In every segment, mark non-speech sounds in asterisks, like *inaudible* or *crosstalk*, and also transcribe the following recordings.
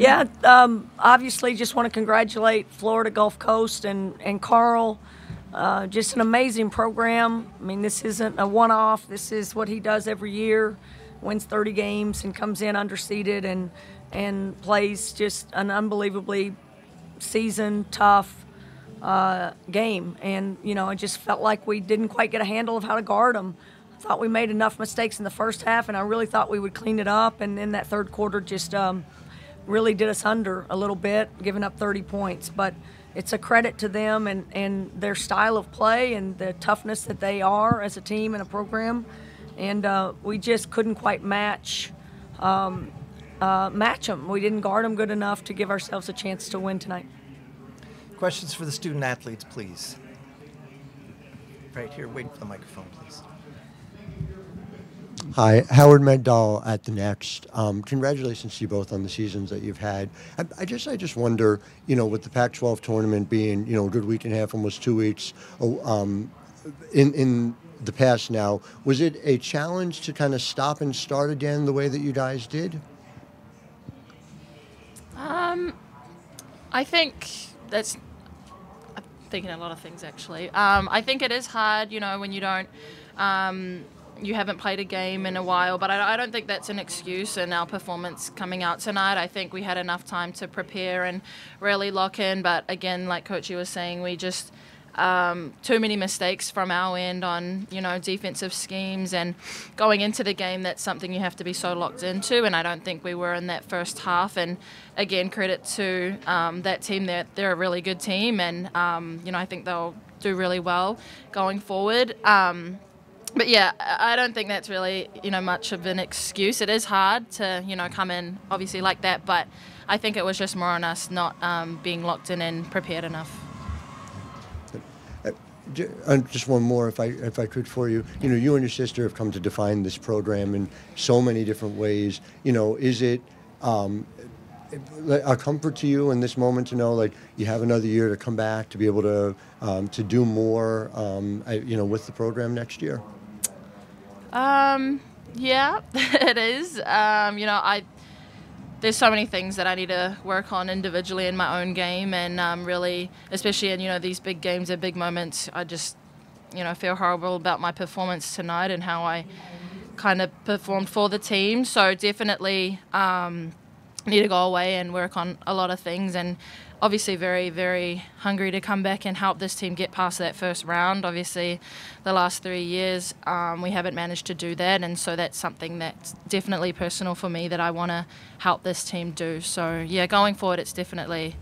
Yeah, um, obviously, just want to congratulate Florida Gulf Coast and, and Karl. Uh, just an amazing program. I mean, this isn't a one off, this is what he does every year. Wins 30 games and comes in underseeded and, and plays just an unbelievably seasoned, tough uh, game. And, you know, I just felt like we didn't quite get a handle of how to guard. I thought we made enough mistakes in the first half, and I really thought we would clean it up. And then that third quarter just. Um, really did us under a little bit, giving up 30 points. But it's a credit to them and, and their style of play and the toughness that they are as a team and a program. And uh, we just couldn't quite match um, uh, match them. We didn't guard them good enough to give ourselves a chance to win tonight. Questions for the student athletes, please. Right here, waiting for the microphone, please. Hi, Howard Megdal at the Next. Um, congratulations to you both on the seasons that you've had. I, I just, I just wonder, you know, with the Pac-12 tournament being, you know, a good week and a half, almost two weeks, oh, um, in in the past now, was it a challenge to kind of stop and start again the way that you guys did? Um, I think that's. I'm thinking a lot of things actually. Um, I think it is hard, you know, when you don't. Um, you haven't played a game in a while, but I, I, don't think that's an excuse in our performance coming out tonight. I think we had enough time to prepare and really lock in, but again, like Coachy was saying, we just um, too many mistakes from our end on you know defensive schemes and going into the game. That's something you have to be so locked into, and I don't think we were in that first half. And again, credit to um, that team. They're they're a really good team, and um, you know I think they'll do really well going forward. Um, but yeah, I don't think that's really you know much of an excuse. It is hard to you know come in obviously like that, but I think it was just more on us not um, being locked in and prepared enough. Uh, just one more, if I if I could, for you. You know, you and your sister have come to define this program in so many different ways. You know, is it um, a comfort to you in this moment to know, like, you have another year to come back to be able to um, to do more, um, you know, with the program next year? Um, yeah, *laughs* it is. Um, you know, I there's so many things that I need to work on individually in my own game, and um, really, especially in you know these big games and big moments, I just you know feel horrible about my performance tonight and how I kind of performed for the team. So definitely um, need to go away and work on a lot of things and obviously very, very hungry to come back and help this team get past that first round. Obviously, the last three years um, we haven't managed to do that, and so that's something that's definitely personal for me that I want to help this team do. So yeah, going forward, it's definitely.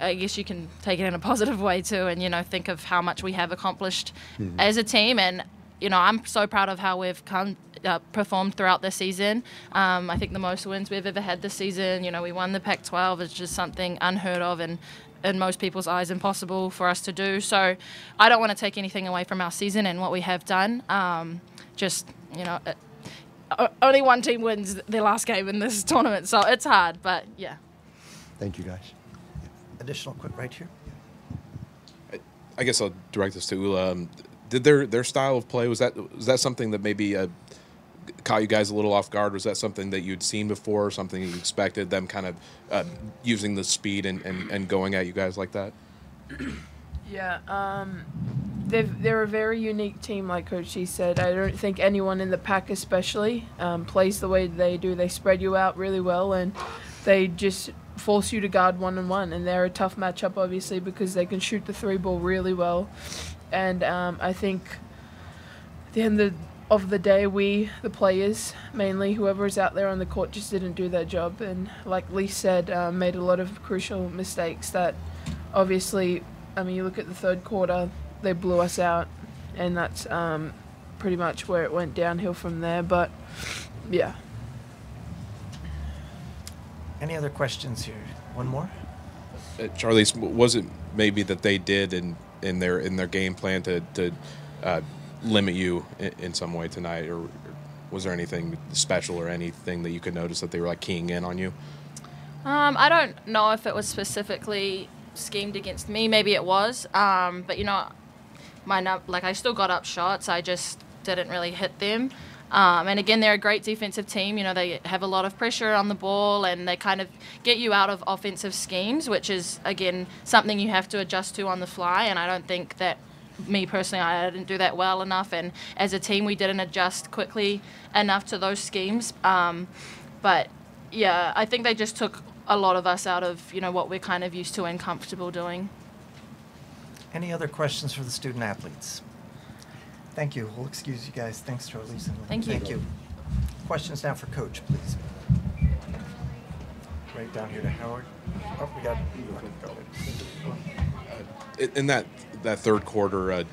I guess you can take it in a *laughs* positive way too, and you know think of how much we have accomplished mm-hmm. as a team, and you know I'm so proud of how we've come uh, performed throughout the season. Um, I think the most wins we've ever had this season. You know, we won the Pac-12. It's just something unheard of and in most people's eyes impossible for us to do. So I don't want to take anything away from our season and what we have done. Um, just you know. It, only one team wins their last game in this *laughs* tournament, so it's hard, but yeah. Thank you, guys. Additional quick right here. I guess I'll direct this to Ula. Um, did their their style of play was that was that something that maybe uh, caught you guys a little off guard? Was that something that you'd seen before, or something you expected, them kind of uh, using the speed and, and, and going at you guys like that? *clears throat* Yeah, um, they're a very unique team, like Coach She said. I don't think anyone in the Pac, especially, um, plays the way they do. They spread you out really well, and they just force you to guard one on one. And they're a tough matchup, obviously, because they can shoot the three ball really well. And um, I think at the end of the of the day, we, the players, mainly whoever is out there on the court, just didn't do their job. And like Lee said, uh, made a lot of crucial mistakes that obviously, I mean, you look at the third quarter, they blew us out. And that's um, pretty much where it went downhill from there. But yeah. Any other questions here? One more? Uh, Charlisse, was it maybe that they did in, in their in their game plan to, to uh, limit you in, in some way tonight, or, or was there anything special or anything that you could notice that they were like keying in on you? Um, I don't know if it was specifically schemed against me. Maybe it was, um, but you know, my like I still got up shots. I just didn't really hit them. Um, and again, they're a great defensive team. You know, they have a lot of pressure on the ball and they kind of get you out of offensive schemes, which is, again, something you have to adjust to on the fly. And I don't think that me personally, I didn't do that well enough. And as a team, we didn't adjust quickly enough to those schemes. Um, but yeah, I think they just took a lot of us out of, you know, what we're kind of used to and comfortable doing. Any other questions for the student athletes? Thank you. We'll excuse you guys. Thanks, Charlisse. and- Thank you. Thank you. Questions now for Coach, please. Right down here to Howard. Oh, we got. go. In- in that that third quarter, uh,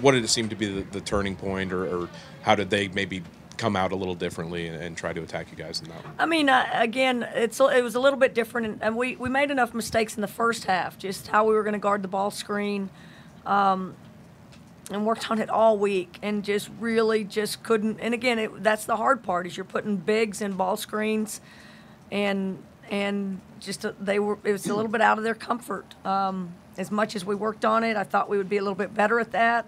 what did it seem to be the, the turning point, or, or how did they maybe come out a little differently and, and try to attack you guys in that one? I mean, uh, again, it's it was a little bit different, and- we, we made enough mistakes in the first half, just how we were going to guard the ball screen, um, and worked on it all week, and just really just couldn't. And again, it, that's the hard part is you're putting bigs in ball screens, and and just uh, they were it was a little bit out of their comfort. Um, as much as we worked on it, I thought we would be a little bit better at that.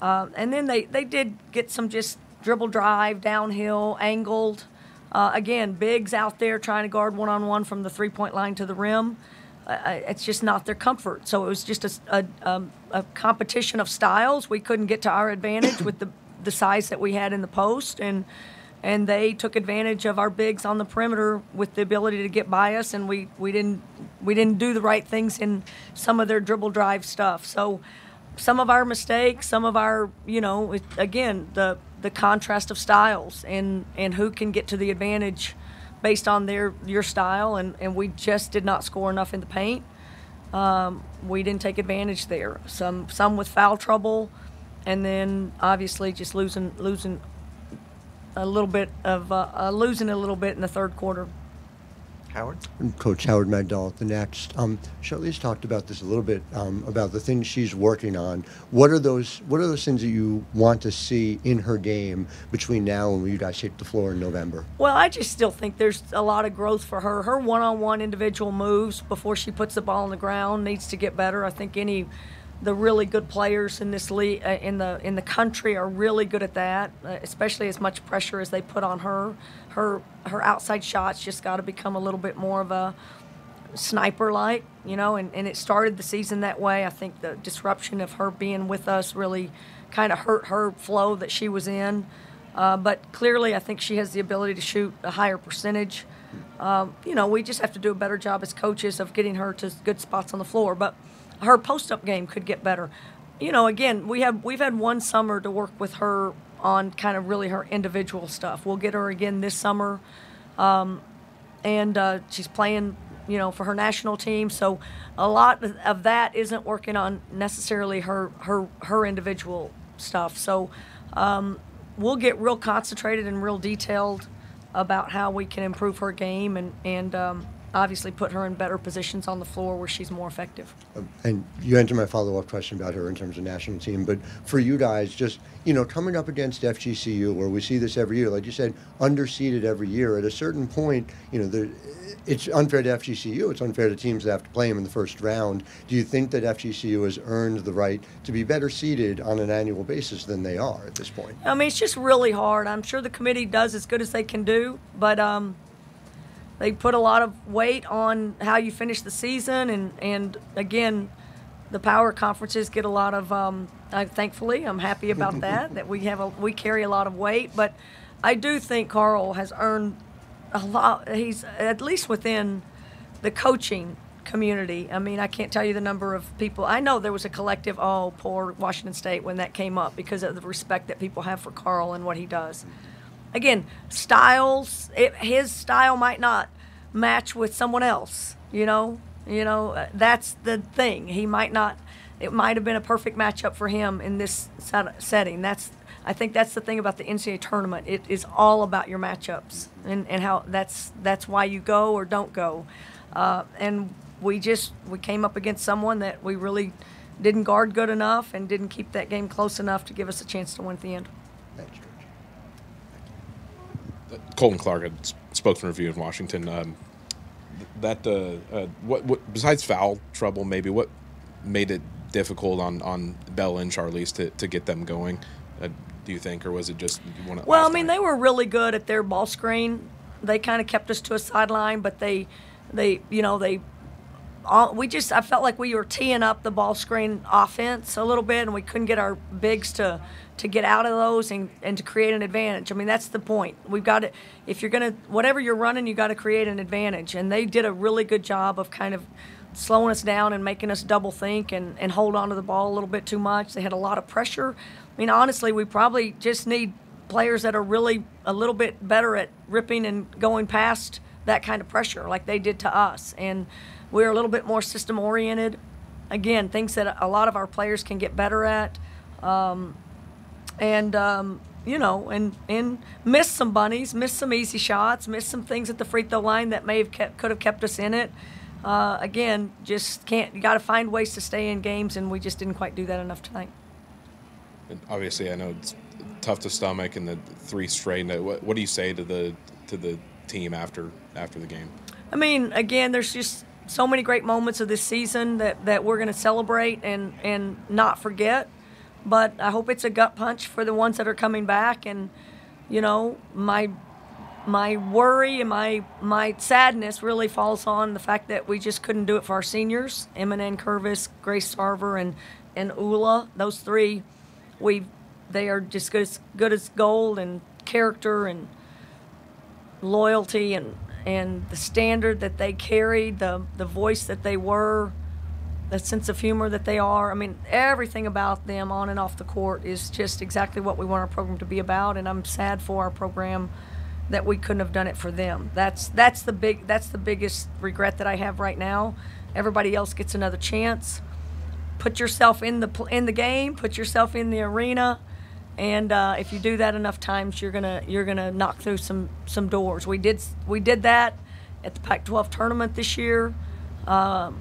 Uh, and then they, they did get some just dribble drive, downhill, angled. Uh, again, bigs out there trying to guard one on one from the three point line to the rim. Uh, it's just not their comfort. So it was just a, a, um, a competition of styles. We couldn't get to our advantage with the, the size that we had in the post. And, and they took advantage of our bigs on the perimeter with the ability to get by us, and we, we didn't we didn't do the right things in some of their dribble drive stuff. So some of our mistakes, some of our, you know, again, the the contrast of styles and and who can get to the advantage based on their your style, and and we just did not score enough in the paint. Um, we didn't take advantage there. Some some with foul trouble, and then obviously just losing losing a little bit of uh, uh, losing a little bit in the third quarter. Howard? Coach Howard Megdal, the next. Um, Charlisse talked about this a little bit um, about the things she's working on. What are those? What are those things that you want to see in her game between now and when you guys hit the floor in November? Well, I just still think there's a lot of growth for her. Her one-on-one individual moves before she puts the ball on the ground needs to get better. I think any the really good players in this league uh, in the in the country are really good at that, uh, especially as much pressure as they put on her. Her her outside shots just got to become a little bit more of a sniper like, you know, and, and it started the season that way. I think the disruption of her being with us really kind of hurt her flow that she was in. Uh, but clearly, I think she has the ability to shoot a higher percentage. Um, you know, we just have to do a better job as coaches of getting her to good spots on the floor. But her post-up game could get better. You know, again, we have we've had one summer to work with her on kind of really her individual stuff. We'll get her again this summer, um, and uh, she's playing, you know, for her national team. So a lot of that isn't working on necessarily her her her individual stuff. So um, we'll get real concentrated and real detailed about how we can improve her game and and um, obviously put her in better positions on the floor where she's more effective. And you answered my follow-up question about her in terms of national team, but for you guys, just you know, coming up against FGCU, where we see this every year, like you said, underseeded every year. At a certain point, you know, there, it's unfair to FGCU. It's unfair to teams that have to play them in the first round. Do you think that FGCU has earned the right to be better seeded on an annual basis than they are at this point? I mean, it's just really hard. I'm sure the committee does as good as they can do, but um, they put a lot of weight on how you finish the season, and and again, the power conferences get a lot of. Um, uh, thankfully, I'm happy about *laughs* that. that we have a we carry a lot of weight, but I do think Karl has earned a lot. He's at least within the coaching community. I mean, I can't tell you the number of people. I know there was a collective, oh, poor Washington State when that came up because of the respect that people have for Karl and what he does. Again, styles, it, his style might not match with someone else, you know? You know, uh, that's the thing. He might not it might have been a perfect matchup for him in this set, setting. That's I think that's the thing about the NCAA tournament. It is all about your matchups and, and how that's that's why you go or don't go. Uh, and we just we came up against someone that we really didn't guard good enough and didn't keep that game close enough to give us a chance to win at the end. Thanks. Colton Clark had s- Spokesman-Review in Washington. Um, that uh, uh, what, what besides foul trouble, maybe what made it difficult on on Bell and Charlisse to, to get them going. Uh, Do you think, or was it just it Well, I mean, night? they were really good at their ball screen. They kind of kept us to a sideline, but they, they, you know, they, all, we just, I felt like we were teeing up the ball screen offense a little bit, and we couldn't get our bigs to, to get out of those and, and to create an advantage. I mean, that's the point. We've got to, if you're gonna, whatever you're running, you got to create an advantage, and they did a really good job of kind of slowing us down and making us double think and, and hold on to the ball a little bit too much. They had a lot of pressure. I mean, honestly, we probably just need players that are really a little bit better at ripping and going past that kind of pressure like they did to us. And we're a little bit more system oriented. Again, things that a lot of our players can get better at. Um, and um, you know, and and miss some bunnies, miss some easy shots, miss some things at the free throw line that may have kept could have kept us in it. Uh, again, just can't. You got to find ways to stay in games, and we just didn't quite do that enough tonight. And obviously, I know it's tough to stomach and the three straight. What, what do you say to the to the team after after the game? I mean, again, there's just so many great moments of this season that, that we're going to celebrate and, and not forget. But I hope it's a gut punch for the ones that are coming back. And, you know, my my worry and my my sadness really falls on the fact that we just couldn't do it for our seniors, Emma Nankervis, Grace Sarver, and and Ula. Those three, we they are just good as good as gold and character and loyalty and and the standard that they carried, the the voice that they were, the sense of humor that they are. I mean, everything about them on and off the court is just exactly what we want our program to be about. And I'm sad for our program that we couldn't have done it for them. That's that's the big that's the biggest regret that I have right now. Everybody else gets another chance. Put yourself in the in the game. Put yourself in the arena. And uh, if you do that enough times, you're gonna you're gonna knock through some some doors. We did we did that at the Pac-12 tournament this year. Um,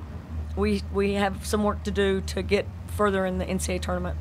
we we have some work to do to get further in the NCAA tournament.